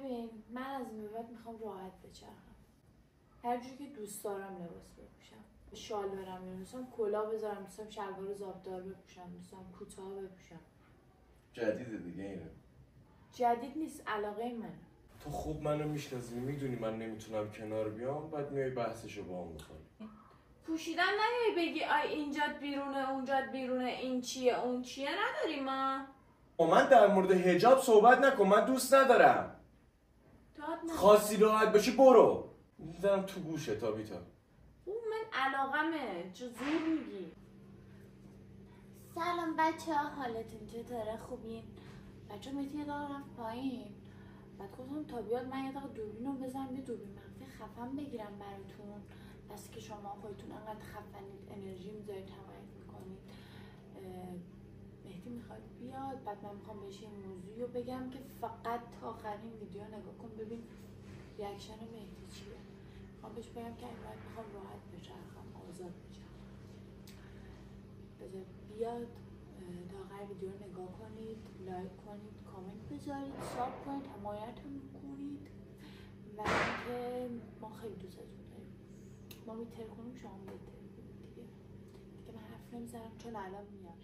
ببین من از این بعد می‌خوام راحت بچرخم. هر جوری که دوست دارم لباس بپوشم. شال برم یا دوستم کلاه بذارم دوستم شلوار زابدار بپوشم دوستم کوتاه بپوشم. جدیده دیگه اینه. جدید نیست علاقه من تو خوب منو می‌شناسی می‌دونی من نمی‌تونم کنار بیام بعد میای بحثشو با هم بکنی پوشیدن نمیای بگی آی اینجات بیرونه اونجات بیرونه این چیه اون چیه نداری ما. با من در مورد هجاب صحبت نکن من دوست ندارم. خاصی راحت باشی برو. می‌زنم تو گوشه تا بیتا. او من علاقمه. چه زور میگی. سلام بچه ها حالتون چطوره؟ خوبین؟ بچه مهدی یه رفت پایین. بعد گفتم تا بیاد من یه دقیقه دوربین رو بزنم یه دوربین مخفی خفن بگیرم براتون. بس که شما خودتون انقدر خفنید انرژی می‌ذارید حمایت می‌کنید. می‌خواد بیاد بعد من می‌خوام بهش این موضوعی رو بگم که فقط تا آخرین ویدیو نگاه کن ببین reaction مهدی چیه. می‌خوام بهش بگم که این وقت می‌خوام راحت بچرخم آزاد بچرخم بذار بیاد تا آخر ویدیو نگاه کنید لایک کنید کامنت بذارید sub کنید حمایت هم کنید. و اینکه ما خیلی دوستتون داریم. ما میتر کنیم شما دیگه. دیگه من حرف نمی‌زنم چون الان میاد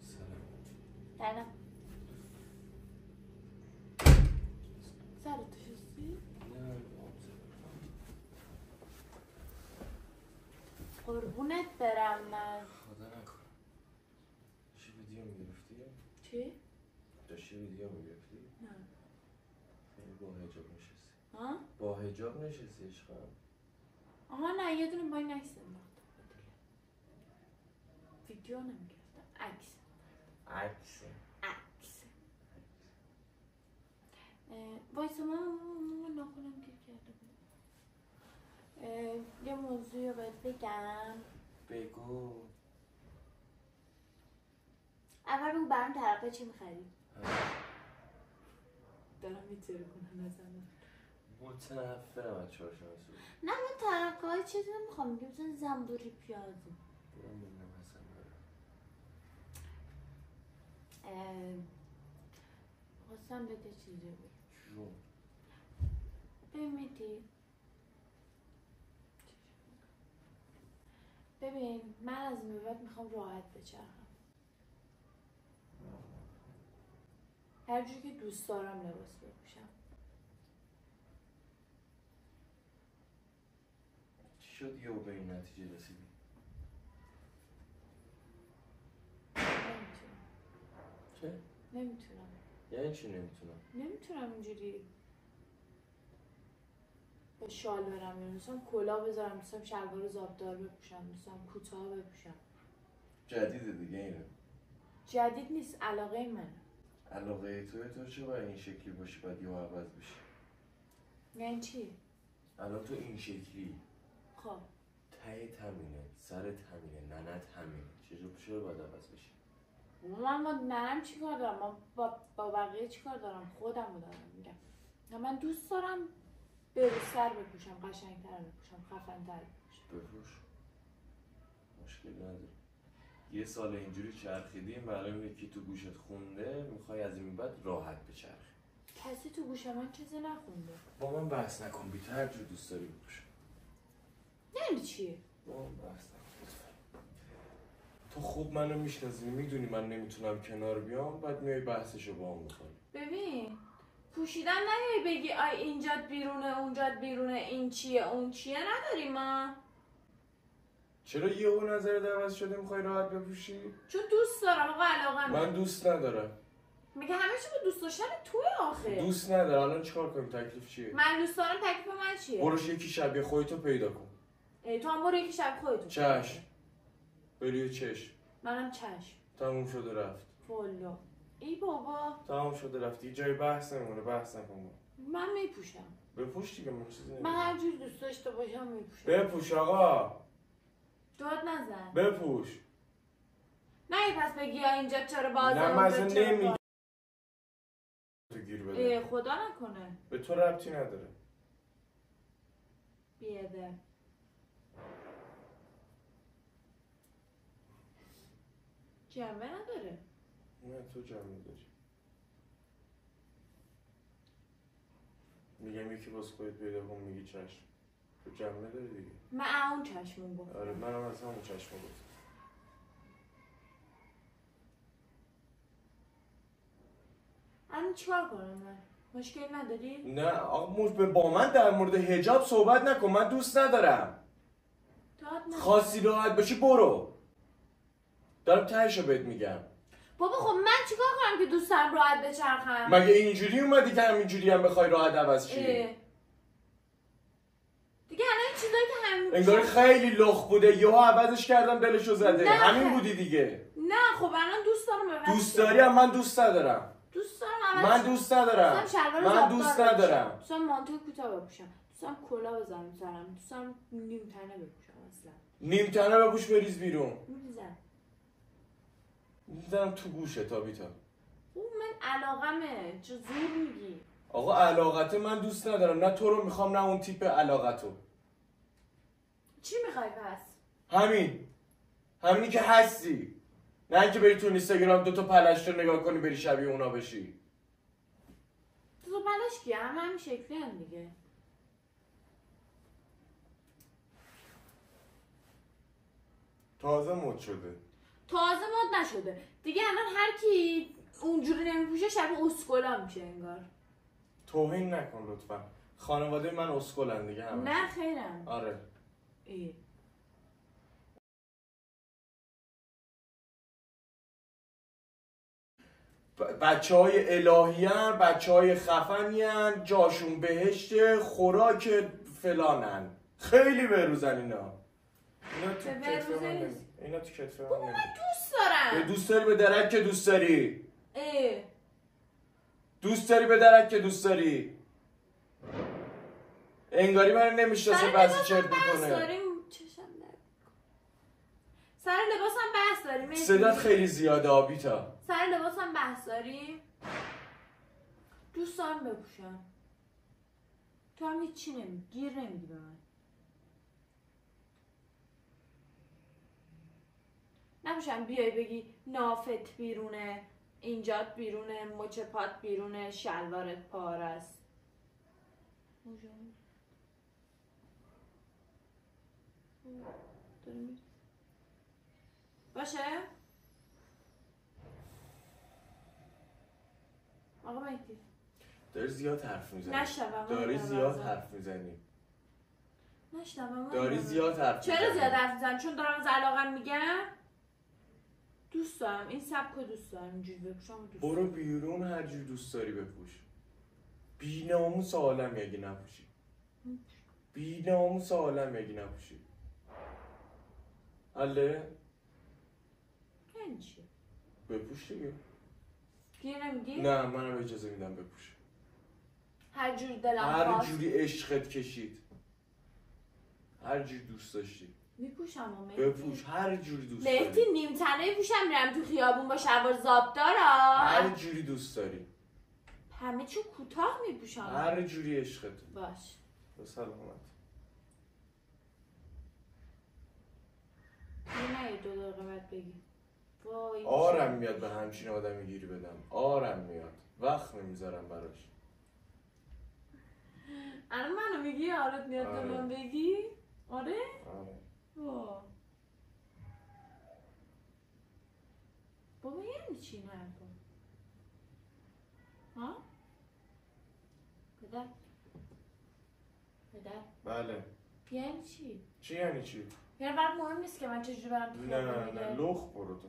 سلام سلام سرتو شستی؟ قربونت برم من خدا نکن داشتی ویدیو می‌گرفتی؟ چی؟ داشتی ویدیو می‌گرفتی؟ نه با هجاب نشستی ها؟ با هجاب نشستی عشقم آها نه یه دونه با این عکس انداختم ویدیو نمی‌گرفتم عکس عکس عکس وایسا من ناخونم گیر کرده بود. یه موضوعی رو بهت بگم. بگو. اول بگو برام ترقه چی می‌خری؟ دارم میتره کنم نزنم. متنفرم از چهارشنبه نه من ترقه های چیزی نمی‌خوام میگم مثلا زنبوری پیازی برو ببینم حسن داره اه، خواستم بهت یه چیزی بگم ببینیدی ببین من از این بعد می‌خوام راحت بچرخم. هر جوری که دوست دارم لباس بپوشم. چی شد یهو به این نتیجه رسیدی نمی‌تونم نمی‌تونم یعنی چی نمی‌تونم نمی‌تونم اینجوری با شال برم یا دوستم کلاه بذارم دوستم شلوار زابدار بپوشم دوستم کوتاه بپوشم جدیده دیگه اینه جدید نیست علاقه منه علاقه توی تو چه باید این شکلی باشی بعد یهو عوض بشی یعنی چی؟ الان تو این شکلی خب ته تمینه سر تمینه ننت همینه چجور چرا باید عوض بشی من با نرم چی کار دارم؟ من با, با بقیه چی کار دارم؟ خودم رو دارم میگم. من دوست دارم به سر بپوشم قشنگتر بپوشم خفنتر بپوشم. بپوش. مشکل نداره. یه سال اینجوری چرخیدیم الان یکی تو گوشت خونده می‌خوای از این بعد راحت بچرخی. کسی تو گوش من چیزی نخونده. با من بحث نکن بیتا هر جور دوست داری بپوش یعنی چی؟ با من بحث نکن. تو خوب منو می‌شناسی می‌دونی من نمی‌تونم کنار بیام بعد میای بحثشو با هم بکنی ببین پوشیدن نمیای بگی آی اینجات بیرونه اونجات بیرونه این چیه اون چیه نداری ما. چرا یهو نظر عوض شده می‌خوای راحت بپوشی؟ چون دوست دارم آقا علاقه من. دوست ندارم. میگه همه چی با دوست داشتن توی آخه. دوست ندارم. الان چیکار کنیم؟ تکلیف چیه؟ من دوست دارم تکلیف من چیه؟ برو یکی شبیه خودتو پیدا کن. ای تو هم برو یکی شب خودتون چشم. بری چشم. منم چشم. تموم شده رفت. فالو ای بابا. تمام شده رفت. یه جای بحث نمونه بحث نکن من میپوشم. بپوش دیگه من چیزی من هر جور دوست داشته باشم میپوشم. بپوش آقا. داد نزن. بپوش. نه پس بگی یا اینجا چرا نه بازم من اصلا نمیگم. تو گیر بده. خدا نکنه. به تو ربطی نداره. بیاده جمعه نداره. نه تو جمعه داری. میگم یکی باز خودت پیدا کن میگی چشم. تو جمعه داری دیگه. من اون چشمون گفتم. آره منم از همون چشم گفت الان چیکار کنم من؟ مشکل نداری؟ نه آقا مش با من در مورد هجاب صحبت نکن من دوست ندارم. خاصی راحت باشی برو. دارم تهشو بهت میگم. بابا خب من چیکار کنم که دوستم راحت بچرخم؟ مگه اینجوری اومدی که همینجوری هم بخوای راحت عوض شی. دیگه الان این چیزایی که همین انگار خیلی لخ بوده. یهو عوضش کردم دلشو زده. نه. همین بودی دیگه. نه خب الان دوست دارم عوض دوست. داری هم من دوست ندارم. دوست دارم عوض من. دوست ندارم. من دوست. ندارم. دوستم مانتو کوتاه بپوشم. دوستم کلا بزنم سرم. دوستم نیم تنه بپوشم اصلا. نیم تنه بپوش بریز بیرون. میریزم. می‌زنم تو گوشه تا بیتا او من علاقمه چه زور میگی؟ آقا علاقته من دوست ندارم. نه تو رو می‌خوام نه اون تیپ علاقتو. چی می‌خوای پس؟ همین. همینی که هستی. نه اینکه بری تو اینستاگرام دو تا پلش رو نگاه کنی بری شبیه اونا بشی. تو تو پلش کی همه همین شکلی هم دیگه. تازه مد شده. تازه مد نشده. دیگه الان هر کی اونجوری نمیپوشه شبیه اسکولا میشه انگار. توهین نکن لطفا. خانواده من اسکلن دیگه همه. نه خیرم. آره. ای. بچه های الهی هن بچه های خفنی هن جاشون بهشت خوراک فلانن. خیلی بروزن اینا. اینا تو به کتف من نمی-. اینا تو کتف من نمی- من دوست به دارم دوست داری به درک که دوست داری ای. دوست داری به درک که دوست داری انگاری من نمی‌شناسه بعضی چرت بحث می‌کنه. سر لباسم بحث داریم. صدات خیلی زیاده آبیتا سر لباسم بحث داریم دوست دارم بپوشم تو هم هیچی نمی گیر نمیدی به من نمیشم بیای بگی نافت بیرونه اینجات بیرونه مچ پات بیرونه شلوارت پار است. باشه؟ آقا مهدی. داری زیاد حرف می‌زنی. نشنوم داری زیاد. حرف می‌زنی. نشنوم داری. زیاد حرف چرا می‌زنی. زیاد حرف می‌زنم چون دارم از علاقم میگم. دوست دارم. این سبک رو دوست دارم اینجوری بپوشم دوست برو. بیرون هر جور دوست داری بپوش. بی ناموس عالمی اگه نپوشی. بی ناموس عالمی اگه نپوشی. حله؟ یعنی چی؟ بپوش دیگه. نمیگی؟ نه منم اجازه میدم بپوش. هر جور دلم هر جوری عشقت کشید. هر جوری دوست داشتی. میپوشم و مهدی. بپوش هر جوری دوست مهدی داری. نیم تنه میپوشم میرم تو خیابون با شلوار زابدارا هر جوری دوست داری. همه چی کوتاه میپوشم. هر جوری عشقت. باش. به سلامت. نه دو دقیقه بعد بگی. وای. آرم میاد به همچین آدمی گیری بدم. آرم میاد. وقت نمی‌ذارم براش. الان منو میگی؟ آرت میاد به آره. من بگی؟ آره؟ آره. وا. بابا یعنی چی این حرفا ها پدر پدر بله یعنی چی چی یعنی چی؟ یعنی برات مهم نیست که من چجوری برم تو نه نه؟ نه لخ برو تو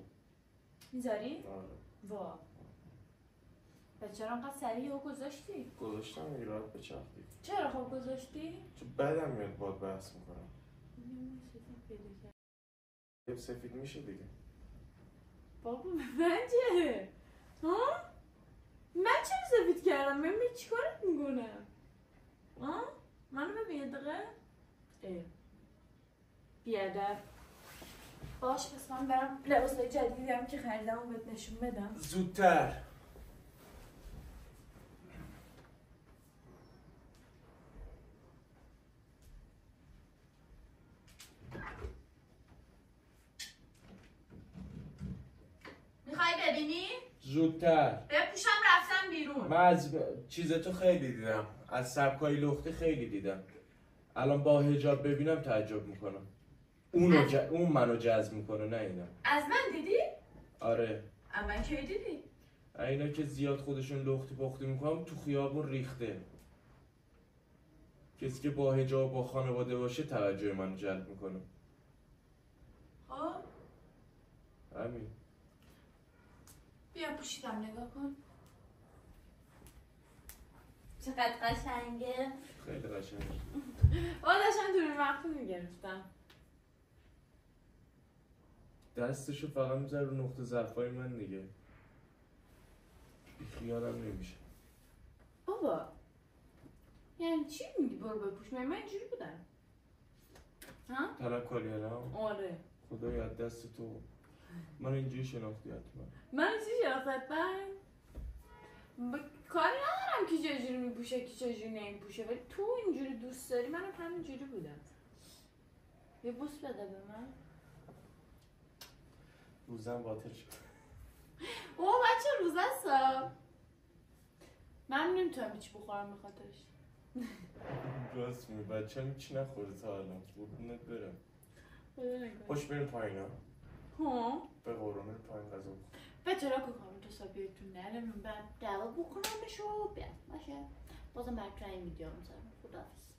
می‌ذاری آره. وا و چرا انقدر سریع و گذاشتی گذاشتم ایراد به چرا خب گذاشتی چون بدم میاد باد بحث می‌کنم پیدا کرد. سفید میشه دیگه. بابا من چه؟ ها؟ من چرا سفید کردم؟ من می چیکارت می‌کنم؟ ها؟ منو ببین یه دقیقه. اه. بیادر باش پس من برم لباس جدیدی هم که خریدم و بهت نشون بدم. زودتر می‌خوای ببینی؟ زودتر. بپوشم رفتم بیرون. من از چیز تو خیلی دیدم. از سبکای لختی خیلی دیدم. الان با هجاب ببینم تعجب می‌کنم. اونو ج... اون منو جذب می‌کنه نه اینا. از من دیدی؟ آره. از من کی دیدی؟ اینا که زیاد خودشون لختی پختی می‌کنم تو خیابون ریخته. کسی که با هجاب با خانواده باشه توجه منو جلب می‌کنه. خب. همین. بیا پوشیدم نگاه کن. چقدر قشنگه. خیلی قشنگه آه داشتم دور وقتی می‌گرفتم. دستشو فقط می‌ذاره رو نقطه ضعفای من دیگه. بی خیالم نمیشه. بابا یعنی چی میگی؟ برو بپوش. من من اینجوری بودم. ها؟ طلب کاری الان آره. خدا یاد دست تو من اینجوری شناختی حتما. من چی شراست من ب... کاری ندارم که چجوری میپوشه که چجوری نمیپوشه ولی تو اینجوری دوست داری؟ منم همینجوری بودم. یه بوس بده به من. روزم باطل شد. او بچه روز هستا من نمی‌تونم هیچ بخورم به خاطرش. راست می بچه هم هیچی نخورده تا الان. قربونت برم. خوش بریم پایین ها به قرآن پایین غذا. به چرا که کامنت حسابیتون نره من بعد دعوا بکنمش و بیاد باشه بازم براتون این ویدیو می‌ذارم خداحافظ